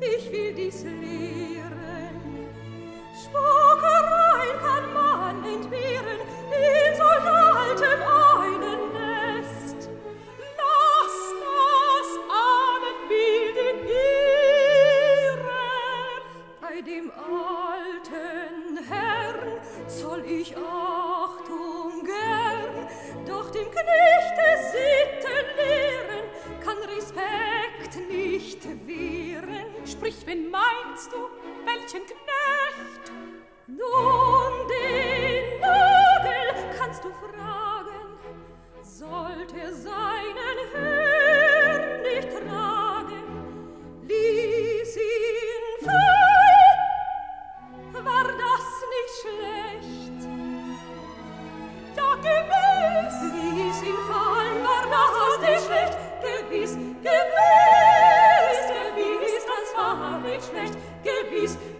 Ich will dies lehren. Sport sprich, wen meinst du, welchen Knecht? Nun, den Nagel kannst du fragen, sollte sein.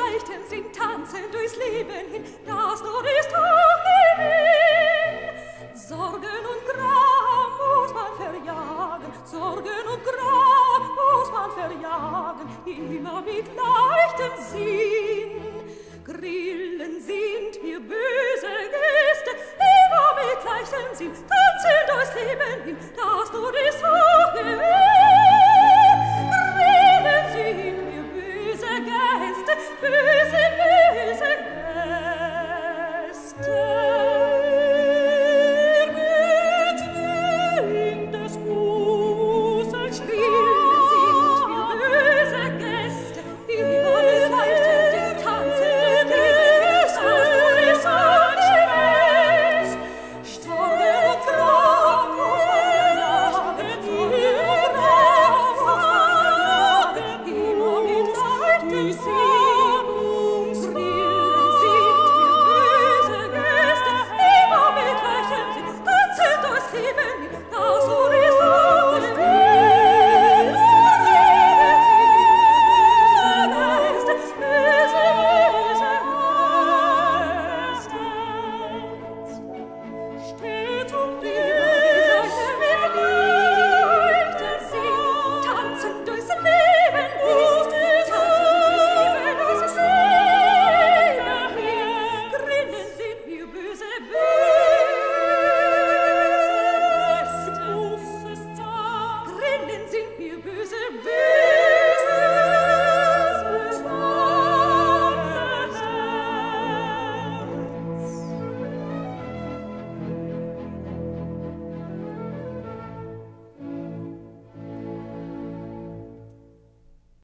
leichtem Sinn tanzen durchs Leben hin, das nur ist wohin. Sorgen und Gram muss man verjagen, Sorgen und Gram muss man verjagen, immer mit leichten Sinn.